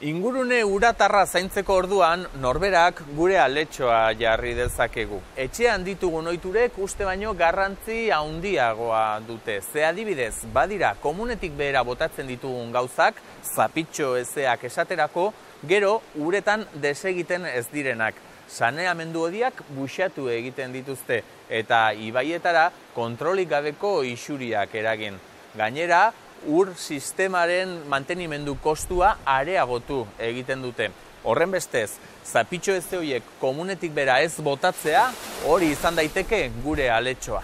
Ingurune uratarra zaintzeko orduan, norberak gure aletxoa jarri dezakegu. Etxean ditugun ohiturek uste baino garrantzi handiagoa dute. Ze adibidez, badira komunetik behera botatzen ditugun gauzak, zapitxo ezeak esaterako, gero uretan desegiten ez direnak. Saneamendu hodiak buxatu egiten dituzte eta ibaietara kontrolik gabeko isuriak eragin. Gainera, ur sistemaren mantenimendu kostua areagotu egiten dute. Horren bestez, zapitxo ez horiek komunetik bera ez botatzea, hori izan daiteke gure aletxoa.